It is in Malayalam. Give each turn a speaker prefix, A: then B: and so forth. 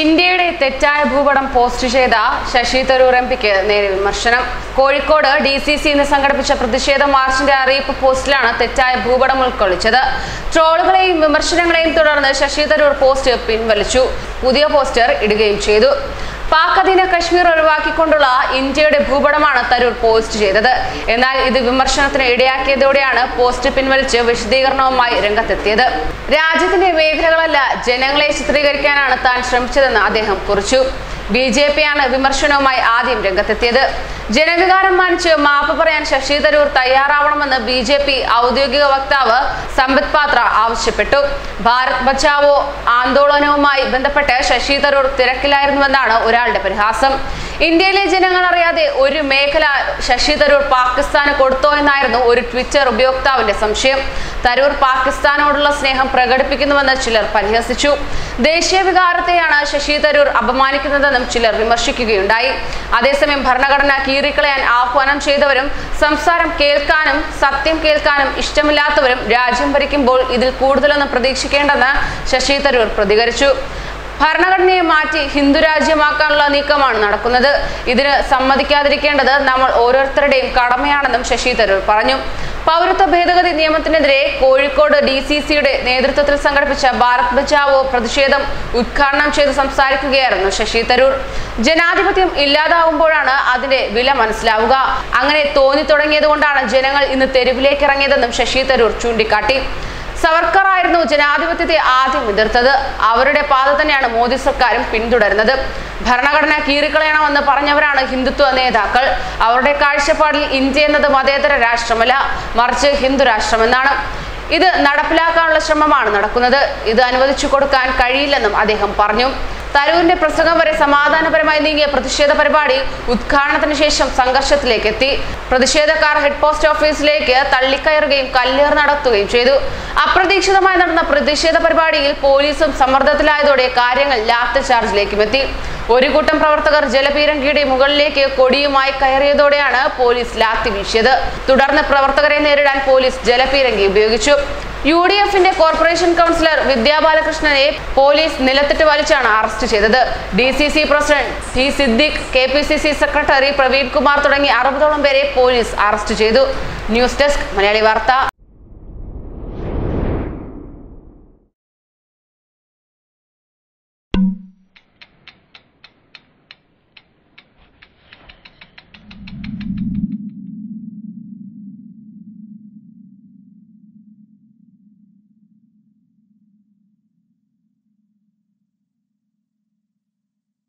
A: ഇന്ത്യയുടെ തെറ്റായ ഭൂപടം പോസ്റ്റ് ചെയ്ത ശശി തരൂർ എം പിക്ക് നേരെ വിമർശനം. കോഴിക്കോട് ഡി സി സി ഇന്ന് സംഘടിപ്പിച്ച പ്രതിഷേധ മാർച്ചിന്റെ അറിയിപ്പ് പോസ്റ്റിലാണ് തെറ്റായ ഭൂപടം ഉൾക്കൊള്ളിച്ചത്. ട്രോളുകളെയും വിമർശനങ്ങളെയും തുടർന്ന് ശശി തരൂർ പോസ്റ്റ് പിൻവലിച്ചു. പുതിയ പോസ്റ്റർ ഇടുകയും ചെയ്തു. പാക് അധീന കശ്മീർ ഒഴിവാക്കിക്കൊണ്ടുള്ള ഇന്ത്യയുടെ ഭൂപടമാണ് തരൂർ പോസ്റ്റ് ചെയ്തത്. എന്നാൽ ഇത് വിമർശനത്തിന് ഇടയാക്കിയതോടെയാണ് പോസ്റ്റ് പിൻവലിച്ച് വിശദീകരണവുമായി രംഗത്തെത്തിയത്. രാജ്യത്തിന്റെ മേഖലകളല്ല ജനങ്ങളെ ചിത്രീകരിക്കാനാണ് താൻ ശ്രമിച്ചതെന്ന് അദ്ദേഹം കുറിച്ചു. ബി ജെ പിയാണ് വിമർശനവുമായി ആദ്യം രംഗത്തെത്തിയത്. ജനവികാരം മാനിച്ച് മാപ്പ് പറയാൻ ശശി തരൂർ തയ്യാറാവണമെന്ന് ബി ജെ പി ഔദ്യോഗിക വക്താവ് സമ്പത് പാത്ര ആവശ്യപ്പെട്ടു. ഭാരത് ബച്ചാവോ ആന്തോളനവുമായി ബന്ധപ്പെട്ട് ശശി തരൂർ തിരക്കിലായിരുന്നുവെന്നാണ് ഒരാളുടെ പരിഹാസം. ഇന്ത്യയിലെ ജനങ്ങൾ അറിയാതെ ഒരു മേഖല ശശി തരൂർ പാകിസ്ഥാന് കൊടുത്തോ എന്നായിരുന്നു ഒരു ട്വിറ്റർ ഉപയോക്താവിന്റെ സംശയം. തരൂർ പാകിസ്ഥാനോടുള്ള സ്നേഹം പ്രകടിപ്പിക്കുന്നുവെന്ന് ചിലർ പരിഹസിച്ചു. ദേശീയ വികാരത്തെയാണ് ശശി തരൂർ അപമാനിക്കുന്നതെന്നും ചിലർ വിമർശിക്കുകയുണ്ടായി. അതേസമയം ഭരണഘടന കീറിക്കളയാൻ ആഹ്വാനം ചെയ്തവരും സംസാരം കേൾക്കാനും സത്യം കേൾക്കാനും ഇഷ്ടമില്ലാത്തവരും രാജ്യം ഭരിക്കുമ്പോൾ ഇതിൽ കൂടുതലൊന്നും പ്രതീക്ഷിക്കേണ്ടെന്ന് ശശി തരൂർ പ്രതികരിച്ചു. ഭരണഘടനയെ മാറ്റി ഹിന്ദു രാജ്യമാക്കാനുള്ള നീക്കമാണ് നടക്കുന്നത്. ഇതിന് സമ്മതിക്കാതിരിക്കേണ്ടത് നമ്മൾ ഓരോരുത്തരുടെയും കടമയാണെന്നും ശശി തരൂർ പറഞ്ഞു. പൗരത്വ ഭേദഗതി നിയമത്തിനെതിരെ കോഴിക്കോട് ഡി സി സിയുടെ നേതൃത്വത്തിൽ സംഘടിപ്പിച്ച ഭാരത് ബച്ചാവോ പ്രതിഷേധം ഉദ്ഘാടനം ചെയ്ത് സംസാരിക്കുകയായിരുന്നു ശശി തരൂർ. ജനാധിപത്യം ഇല്ലാതാവുമ്പോഴാണ് അതിന്റെ വില മനസ്സിലാവുക. അങ്ങനെ തോന്നി തുടങ്ങിയത് കൊണ്ടാണ് ജനങ്ങൾ ഇന്ന് തെരുവിലേക്ക് ഇറങ്ങിയതെന്നും ശശി തരൂർ ചൂണ്ടിക്കാട്ടി. സവർക്കർ ആയിരുന്നു ജനാധിപത്യത്തെ ആദ്യം എതിർത്തത്. അവരുടെ പാത തന്നെയാണ് മോദി സർക്കാരും പിന്തുടരുന്നത്. ഭരണഘടന കീറിക്കളയണമെന്ന് പറഞ്ഞവരാണ് ഹിന്ദുത്വ നേതാക്കൾ. അവരുടെ കാഴ്ചപ്പാടിൽ ഇന്ത്യ എന്നത് മതേതര രാഷ്ട്രമല്ല മറിച്ച് ഹിന്ദു രാഷ്ട്രമെന്നാണ്. ഇത് നടപ്പിലാക്കാനുള്ള ശ്രമമാണ് നടക്കുന്നത്. ഇത് അനുവദിച്ചു കൊടുക്കാൻ കഴിയില്ലെന്നും അദ്ദേഹം പറഞ്ഞു. തരൂരിന്റെ പ്രസംഗം വരെ സമാധാനപരമായി നീങ്ങിയ പ്രതിഷേധ പരിപാടി ഉദ്ഘാടനത്തിന് ശേഷം സംഘർഷത്തിലേക്ക് എത്തി പ്രതിഷേധക്കാർ ഹെഡ് പോസ്റ്റ് ഓഫീസിലേക്ക് തള്ളിക്കയറുകയും കല്ലേർ നടത്തുകയും ചെയ്തു. അപ്രതീക്ഷിതമായി നടന്ന പ്രതിഷേധ പരിപാടിയിൽ പോലീസും സമ്മർദ്ദത്തിലായതോടെ കാര്യങ്ങൾ ലാത്ത ചാർജിലേക്കും എത്തി. ഒരു കൂട്ടം പ്രവർത്തകർ ജലപീരങ്കിയുടെ മുകളിലേക്ക് കൊടിയുമായി കയറിയതോടെയാണ് പോലീസ് ലാത്തി വീശിയത്. തുടർന്ന് പ്രവർത്തകരെ നേരിടാൻ പോലീസ് ജലപീരങ്കി ഉപയോഗിച്ചു. യു ഡി എഫിന്റെ കോർപ്പറേഷൻ കൗൺസിലർ വിദ്യാ ബാലകൃഷ്ണനെ പോലീസ് നിലത്തിട്ട് വലിച്ചാണ് അറസ്റ്റ് ചെയ്തത്. D C C president T Siddique K P C C secretary Praveen Kumar തുടങ്ങി അറുപതോളം പേരെ പോലീസ് അറസ്റ്റ് ചെയ്തു. ന്യൂസ് ഡെസ്ക് മലയാളി വാർത്ത.